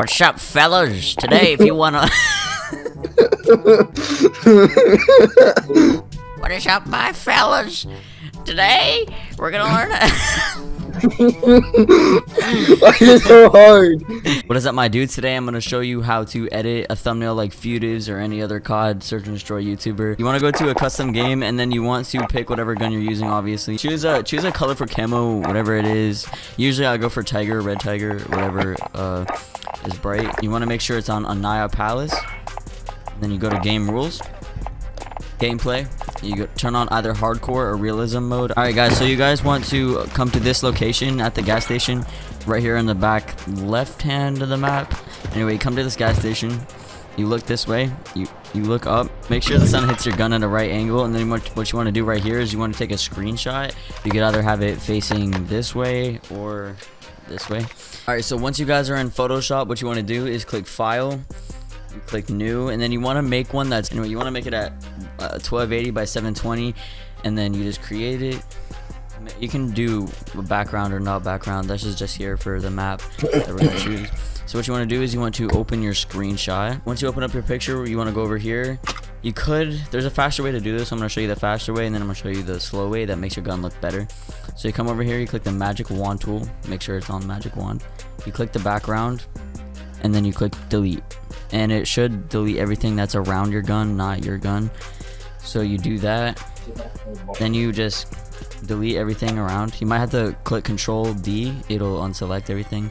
What's up, fellas? Today, if you wanna. what is up, my fellas? Today, we're gonna learn. Why is it so hard? what is up, my dudes? Today, I'm gonna show you how to edit a thumbnail like Futives or any other COD search and destroy YouTuber. You wanna go to a custom game, and then you want to pick whatever gun you're using. Obviously, choose a choose a color for camo, whatever it is. Usually, I go for tiger, red tiger, whatever uh, is bright. You wanna make sure it's on Aniyah Palace. And then you go to game rules gameplay you go, turn on either hardcore or realism mode all right guys so you guys want to come to this location at the gas station right here in the back left hand of the map anyway come to this gas station you look this way you you look up make sure the sun hits your gun at a right angle and then what, what you want to do right here is you want to take a screenshot. You could either have it facing this way or this way. All right so once you guys are in photoshop what you want to do is click file you click new and then you want to make one that's anyway you want to make it at uh, 1280 by 720 and then you just create it. You can do a background or not background. That's just just here for the map that we're gonna choose so what you want to do is you want to open your screenshot. Once you open up your picture you want to go over here. You could there's a faster way to do this. I'm going to show you the faster way and then i'm going to show you the slow way that makes your gun look better. So you come over here you click the magic wand tool make sure it's on magic wand. You click the background and then you click delete. And it should delete everything that's around your gun not your gun. So you do that. Then you just delete everything around. You might have to click control D. It'll unselect everything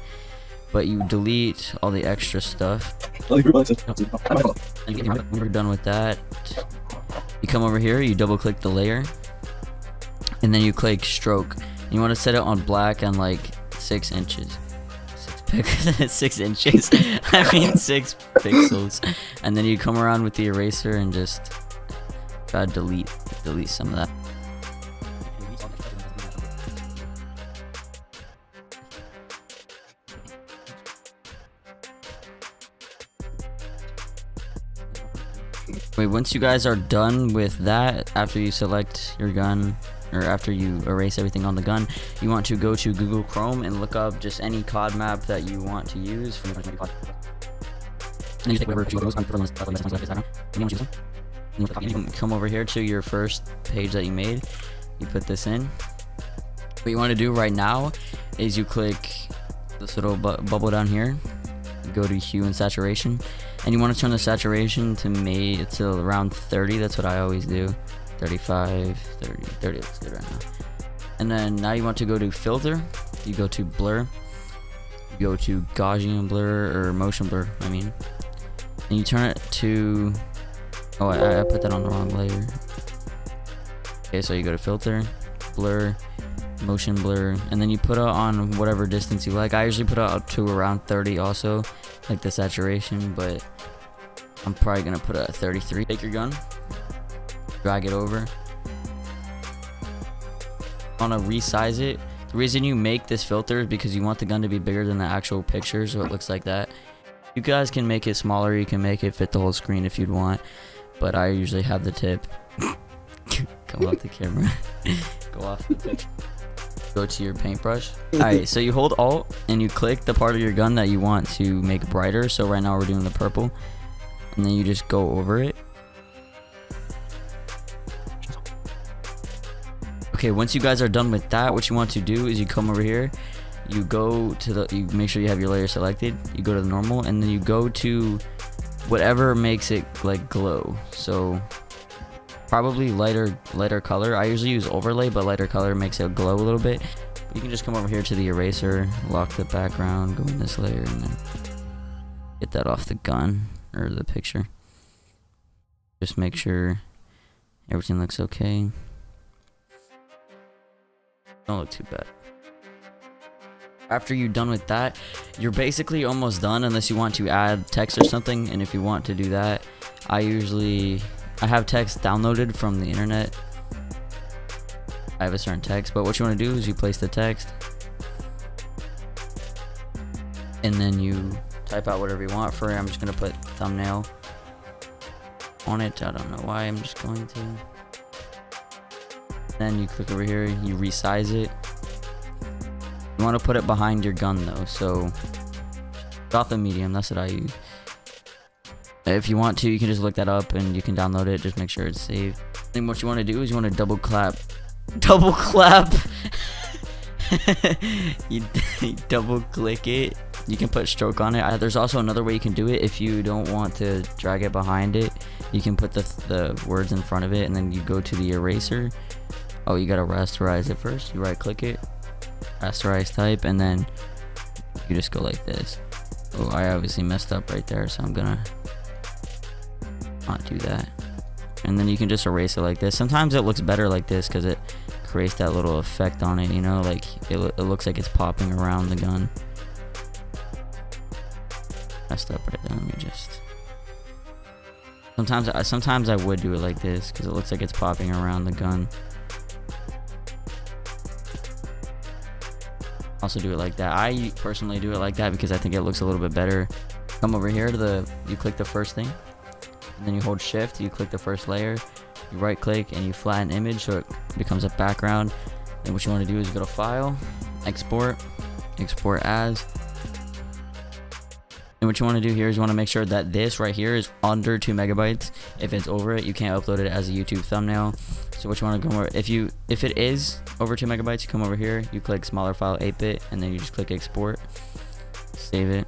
but you delete all the extra stuff. When you're done with that you come over here you double click the layer and then you click stroke. You want to set it on black and like six inches. Six inches. I mean six pixels. And then you come around with the eraser and just try to delete delete some of that. Wait, once you guys are done with that, after you select your gun, or after you erase everything on the gun, you want to go to Google Chrome and look up just any COD map that you want to use from the COD. And you take whatever you can come over here to your first page that you made. You put this in. What you want to do right now is you click this little bu bubble down here. Go to hue and saturation, and you want to turn the saturation to made to around 30. That's what I always do. 35, 30, 30 looks good right now. And then now you want to go to filter, you go to blur, you go to Gaussian blur or motion blur, I mean. And you turn it to, oh I, I put that on the wrong layer. Okay, so you go to filter, blur, motion blur, and then you put it on whatever distance you like. I usually put it up to around 30 also, like the saturation, but I'm probably gonna put a 33. Take your gun, drag it over. Want to resize it. The reason you make this filter is because you want the gun to be bigger than the actual picture, so it looks like that. You guys can make it smaller, you can make it fit the whole screen if you'd want, but I usually have the tip. Come off the camera. Go off the picture. Go to your paintbrush. Alright, so you hold Alt and you click the part of your gun that you want to make brighter. So right now we're doing the purple. And then you just go over it Okay, once you guys are done with that, what you want to do is you come over here, you go to the, you make sure you have your layer selected, you go to the normal, and then you go to whatever makes it like glow. So probably lighter lighter color. I usually use overlay, but lighter color makes it glow a little bit. You can just come over here to the eraser, lock the background, go in this layer, and then get that off the gun or the picture. Just make sure everything looks okay. Don't look too bad. After you're done with that, you're basically almost done unless you want to add text or something. And if you want to do that, I usually, I have text downloaded from the internet. I have a certain text, but what you want to do is you place the text. And then you type out whatever you want for it. I'm just going to put thumbnail on it. I don't know why I'm just going to. Then you click over here, you resize it. You want to put it behind your gun though, so Gotham Medium, that's what I use. If you want to, you can just look that up and you can download it. Just make sure it's saved. And what you want to do is you want to double clap. Double clap! you, double click it. You can put stroke on it. There's also another way you can do it if you don't want to drag it behind it. You can put the, the words in front of it and then you go to the eraser. Oh, you gotta rasterize it first. You right click it, rasterize type, and then you just go like this. Oh, I obviously messed up right there, so I'm gonna not do that. And then you can just erase it like this. Sometimes it looks better like this because it creates that little effect on it, you know, like it, it looks like it's popping around the gun. Messed up right there, let me just... Sometimes, I, sometimes I would do it like this because it looks like it's popping around the gun. Also do it like that. I personally do it like that because I think it looks a little bit better. Come over here to the, you click the first thing and then you hold shift you click the first layer you right click and you flatten image so it becomes a background. And what you want to do is go to file export export as. And what you want to do here is you want to make sure that this right here is under 2 megabytes. If it's over it you can't upload it as a youtube thumbnail. So what you want to go over if you if it is over 2 megabytes you come over here you click smaller file 8-bit and then you just click export. Save it.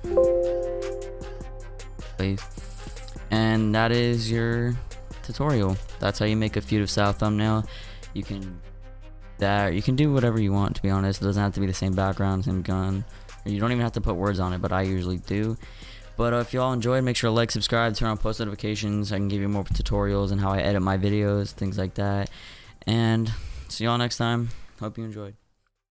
Please and that is your tutorial. That's how you make a Futives style thumbnail. You can that. You can do whatever you want to be honest. It doesn't have to be the same background same gun. You don't even have to put words on it but I usually do. But uh, if you all enjoyed make sure to like subscribe turn on post notifications. I can give you more tutorials and how I edit my videos things like that. And see y'all next time. Hope you enjoyed